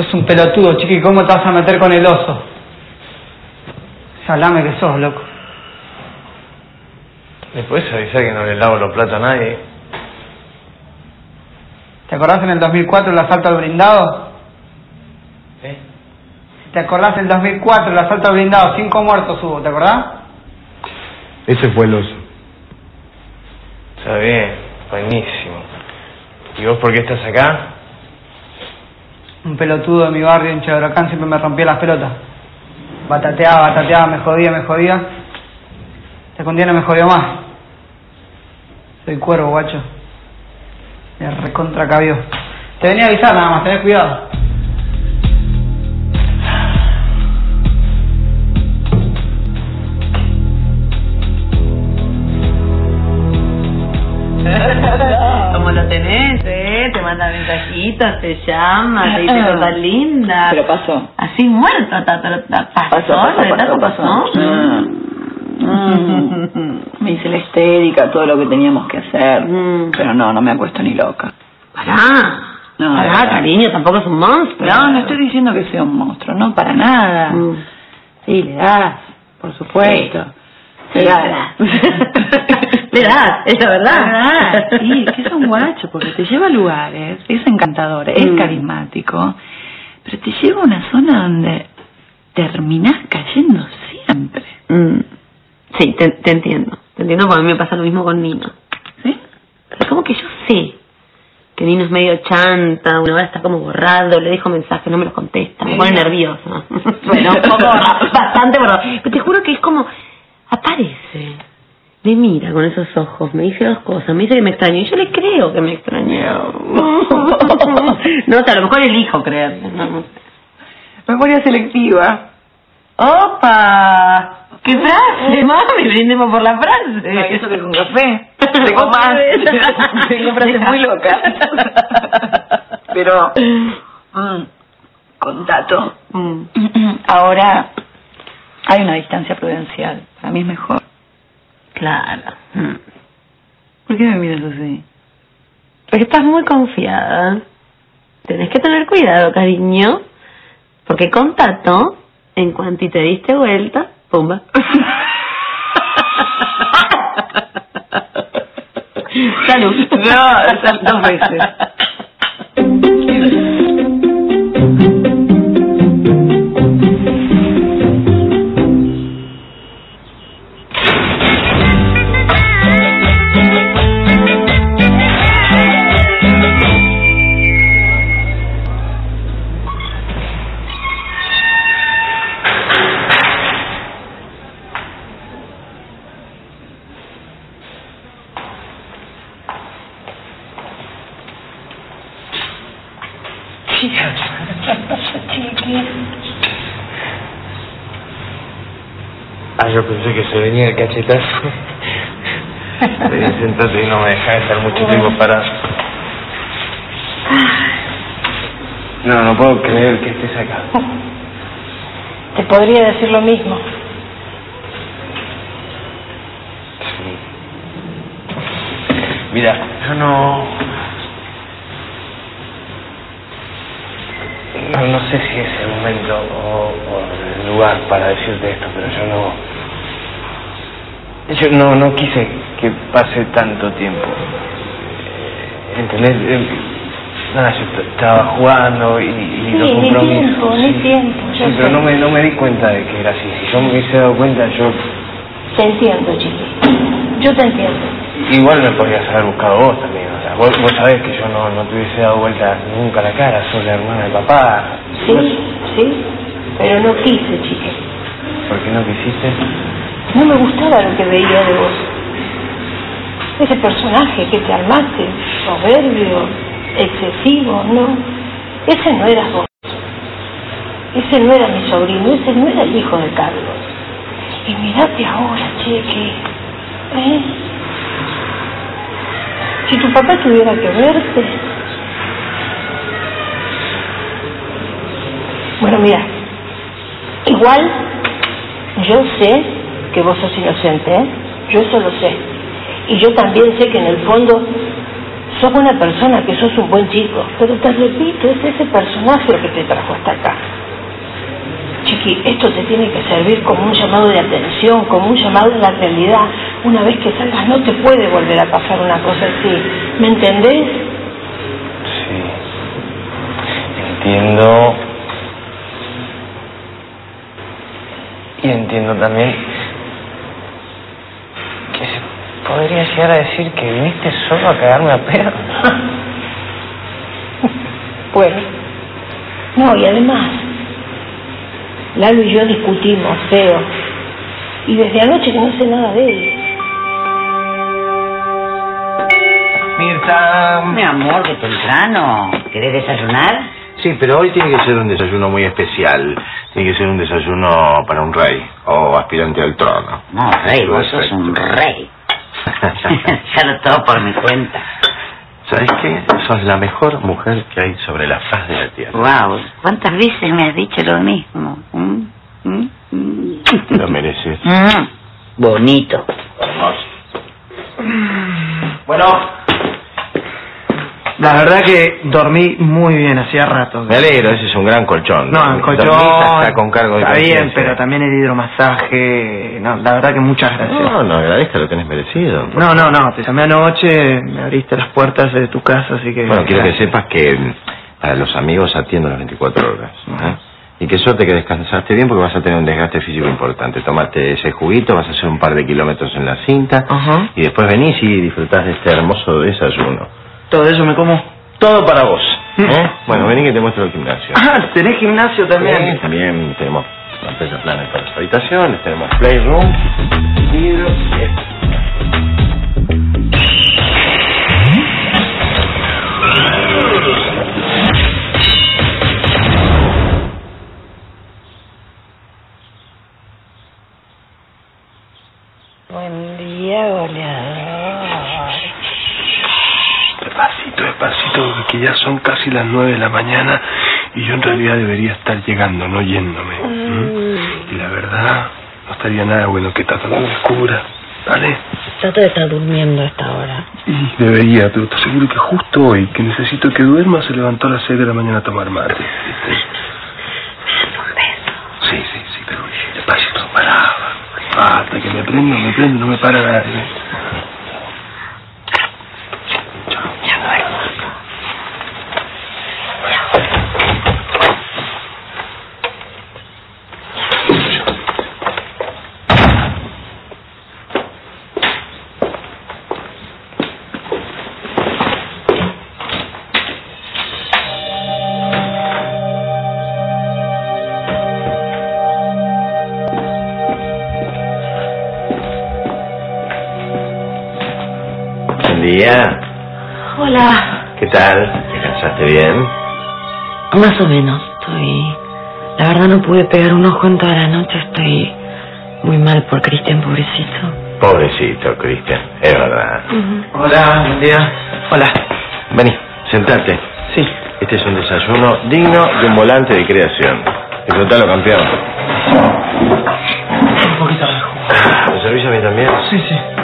Sos un pelotudo, chiqui, ¿cómo te vas a meter con el oso? Salame que sos, loco. ¿Me puedes avisar que no le lavo los platos a nadie? ¿Te acordás en el 2004 el asalto al blindado? ¿Eh? ¿Te acordás en el 2004 el asalto al blindado? Cinco muertos hubo, ¿te acordás? Ese fue el oso. Está bien, buenísimo. ¿Y vos por qué estás acá? Un pelotudo de mi barrio en Chebracán siempre me rompía las pelotas. Batateaba, batateaba, me jodía, me jodía. Te un día no me jodió más. Soy cuervo, guacho. Me recontra cabió. Te venía a avisar nada más, tenés cuidado. Te llama, te dice cosas lindas. Pero pasó. Así muerto, ta- ta- ta- pasó, Pasó, pasó, ¿verdad? pasó, pasó. pasó. Mm. Mm. Me hice la histérica, todo lo que teníamos que hacer. Mm. Pero no, no me acuesto ni loca. Pará. No, Pará, de verdad. cariño, tampoco es un monstruo. No, no estoy diciendo que sea un monstruo, no, para nada. Mm. Sí, le das, por supuesto. Sí, Le das. le das. Es la verdad. Sí, que es un guacho, porque te lleva a lugares, es encantador, es Mm. carismático, pero te lleva a una zona donde terminás cayendo siempre. Mm. Sí, te, te entiendo. Te entiendo porque a mí me pasa lo mismo con Nino. ¿Sí? Pero como que yo sé que Nino es medio chanta, una hora está como borrado, le dejo mensajes, no me los contesta, me pone nervioso. bueno, un poco, bastante borrado. Pero te juro que es como, aparece, me mira con esos ojos, me dice dos cosas, me dice que me extrañó, y yo le creo que me extrañó. no sé, a lo mejor elijo creer. No. Memoria selectiva. ¡Opa! ¿Qué frase, mami? Brindemos por la frase. eso que con café. Más. más. Tengo frases muy locas. Pero, mm, con dato. Mm. Ahora hay una distancia prudencial. Para mí es mejor. Claro. Mm. ¿Por qué me miras así? Porque estás muy confiada. Tenés que tener cuidado, cariño. Porque con Tato, en cuanto te diste vuelta, pumba. Salud. No, dos veces. Ah, yo pensé que se venía el cachetazo. Te sentate y no me dejas estar mucho tiempo parado. No, no puedo creer que estés acá. Te podría decir lo mismo. Mira, yo no... No, no sé si es el momento o, o el lugar para decirte esto, pero yo no... Yo no, no quise que pase tanto tiempo. Eh, ¿Entendés? Eh, Nada, yo estaba jugando y, y Sí, los ni compromisos. ni sí. tiempo, yo Sí, pero sé. no me, no me di cuenta de que era así. Si yo me hubiese dado cuenta, yo Te entiendo, chiqui. Yo te entiendo. Igual me podrías haber buscado vos también, o sea, vos, vos sabés que yo no, no te hubiese dado vuelta nunca la cara, sos la hermana de papá. Sí, sí. Pero no quise, chiqui. ¿Por qué no quisiste? No me gustaba lo que veía de vos. Ese personaje que te armaste, soberbio, excesivo, no. Ese no eras vos. Ese no era mi sobrino, ese no era el hijo de Carlos. Y mirate ahora, cheque. ¿Eh? Si tu papá tuviera que verte. Bueno, mira, igual yo sé que vos sos inocente, ¿eh? Yo eso lo sé. Y yo también sé que en el fondo sos buena persona, que sos un buen chico, pero te repito, es ese personaje el que te trajo hasta acá. Chiqui, esto te tiene que servir como un llamado de atención, como un llamado a la realidad. Una vez que salgas no te puede volver a pasar una cosa así. ¿Me entendés? Sí. Entiendo. Y entiendo también que se podría llegar a decir que viniste solo a cagarme a pedo. Bueno. No, y además, Lalo y yo discutimos, feo. Y desde anoche que no sé nada de él. Mirta. Mi amor, qué temprano. ¿Querés desayunar? Sí, pero hoy tiene que ser un desayuno muy especial. Tiene que ser un desayuno para un rey o aspirante al trono. No, rey, vos sos un rey. ya lo todo por mi cuenta. ¿Sabes qué? Sos la mejor mujer que hay sobre la faz de la tierra. Wow, ¿cuántas veces me has dicho lo mismo? ¿Mm? ¿Mm? ¿Mm? Lo mereces. Mm. Bonito. Bueno, la verdad que dormí muy bien, hacía rato. Me alegro, ese es un gran colchón. No, el colchón está con cargo de está bien, pero también el hidromasaje. No, la verdad que muchas gracias. No, no, agradezca, lo tenés merecido. No, no, no, te llamé anoche, me abriste las puertas de tu casa, así que... Bueno, quiero que sepas que mm, a los amigos atiendo las 24 horas. ¿eh? Y qué suerte que descansaste bien porque vas a tener un desgaste físico importante. Tomate ese juguito, vas a hacer un par de kilómetros en la cinta y después venís y disfrutás de este hermoso desayuno. Todo eso me como... Todo para vos. ¿eh? Bueno, vení que te muestro el gimnasio. Ah, ¿tenés gimnasio también? Sí, también tenemos la empresa planes para las habitaciones, tenemos playroom, vidrio, Buen que ya son casi las nueve de la mañana y yo en realidad debería estar llegando, no yéndome. ¿m? Y la verdad, no estaría nada bueno que está tan oscura. ¿Vale? Trato de estar durmiendo a esta hora. Y debería, pero te aseguro que justo hoy, que necesito que duerma, se levantó a las seis de la mañana a tomar mate. ¿viste? Sí, sí, sí, pero despacito, paraba. Hasta que me prendo, me prendo, no me para nadie. Hola. ¿Qué tal? ¿Descansaste bien? Más o menos. Estoy... La verdad no pude pegar un ojo en toda la noche. Estoy muy mal por Cristian, pobrecito. Pobrecito, Cristian, es verdad. Hola, buen día. Hola. Vení, sentate. Sí. Este es un desayuno digno de un volante de creación. Disfrutalo, campeón. Un poquito de jugo. ¿Me servís a mí también? Sí, sí.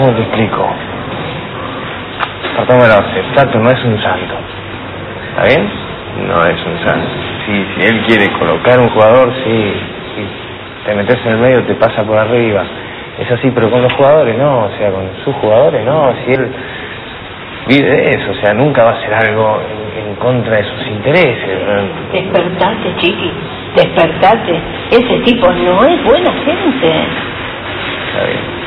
¿Cómo te explico? Bartolomé Tato no es un santo. ¿Está bien? No es un santo. Si, si él quiere colocar un jugador, sí, sí. Te metes en el medio, te pasa por arriba. Es así, pero con los jugadores no, o sea, con sus jugadores no. Si él vive de eso, o sea, nunca va a hacer algo en, en contra de sus intereses. ¿no? Despertate, chiqui. Despertate. Ese tipo no es buena gente. Está bien.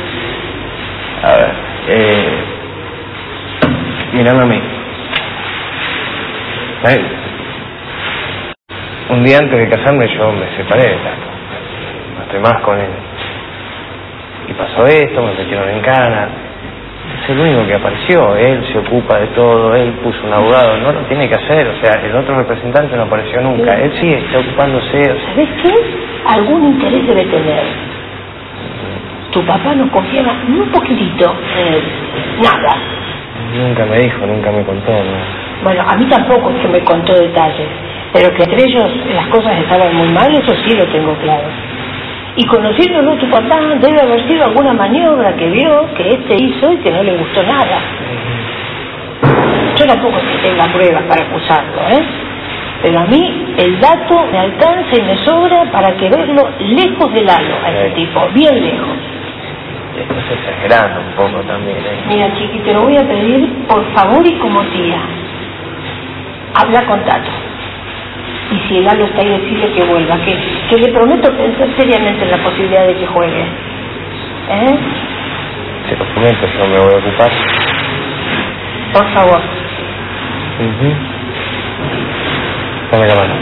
A ver, eh, mírame a mí. ¿Sabes? Un día antes de casarme yo me separé de Tato. No estoy más con él. Y pasó esto, me metieron en cana. Es el único que apareció. Él se ocupa de todo, él puso un abogado. No lo tiene que hacer. O sea, el otro representante no apareció nunca. Él sí está ocupándose. o sea, ¿Sabes qué? Algún interés debe tener. Tu papá no confiaba ni un poquitito en él. Nada. nunca me dijo, nunca me contó. ¿no? Bueno, a mí tampoco es que me contó detalles. Pero que entre ellos las cosas estaban muy mal, eso sí lo tengo claro. Y conociéndolo tu papá, debe haber sido alguna maniobra que vio que este hizo y que no le gustó nada. Yo tampoco es que tenga pruebas para acusarlo, ¿eh? Pero a mí el dato me alcanza y me sobra para quererlo lejos del halo a ese tipo, bien lejos. Estás exagerando un poco también, ¿eh? Mira, chiqui, te lo voy a pedir por favor y como tía. Habla con Tato. Y si el halo está ahí, decirle que vuelva, que, que le prometo pensar seriamente en la posibilidad de que juegue. ¿Eh? Se lo prometo, yo me voy a ocupar. Por favor. Ujú. Dame la mano.